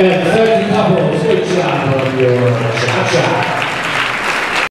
And 30 couples, good job on your cha-cha.